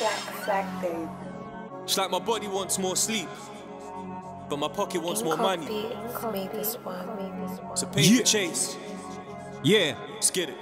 Black Flag Babe. It's like my body wants more sleep, but my pocket wants more money. Copy this one. So pay Yeah. the chase. Yeah, Let's get it.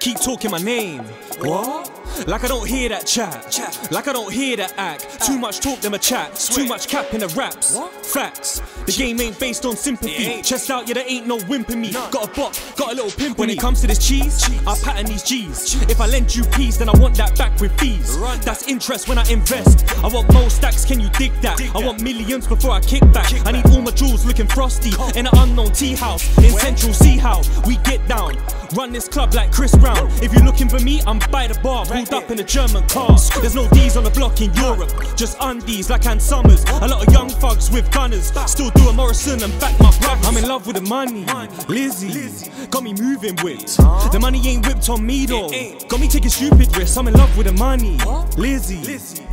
Keep talking my name. What? Like I don't hear that chat. Chat. Like I don't hear that act. Too much talk, them a chat. Too much cap in the raps. What? Facts. The game ain't based on sympathy. Chest out, yeah, there ain't no wimp in me. None. Got a bop, got a little pimp When it comes to this cheese, Cheese. I pattern these G's. If I lend you peace, then I want that back with fees. Run That's interest when I invest. I want more stacks, can you dig that? Dig I that. want M1llionz before I kick back. Kick I need all my jewels looking frosty in an Unknown T house in Where? Central. See how we get down. Run this club like Chris Brown. If you're looking for me, I'm by the bar, pulled up in a German car. There's no D's on the block in Europe, just undies like Ann Summers. A lot of young thugs with gunners, still do a Morrison and back my brother. I'm in love with the money, Lizzie, got me moving whipped. The money ain't whipped on me though, got me taking stupid risks. I'm in love with the money, Lizzie.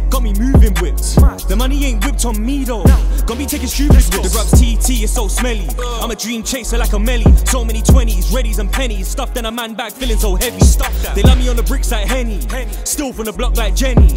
Got me moving whipped. The money ain't whipped on me though, got me taking stupid risks. The grub's TT is so smelly. I'm a dream chaser like a melly. So many 20s, readies and pennies, stuffed in a man bag, feeling so heavy. They love me on the bricks like Henny, still from the block like Jenny.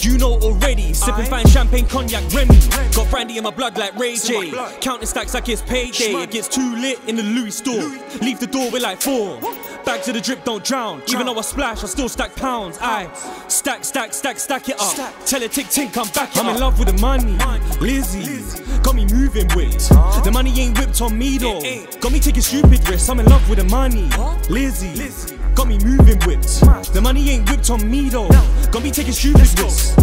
You know already, sipping fine champagne, cognac, Remy. Got brandy in my blood like Ray J. Counting stacks like it's payday. It gets too lit in the Louis store. Leave the door with like four. Back to the drip, don't drown. Even though I splash, I still stack pounds. I stack, stack, stack, stack it up. Stack. Tell it tick, tick, come back. I'm in love with the money. Lizzie, Lizzie. got me moving whipped. The money ain't whipped on me though. Got me taking stupid risks. I'm in love with the money. Lizzie, Lizzie. got me moving whipped. Mad. The money ain't whipped on me though. Got me taking stupid risks.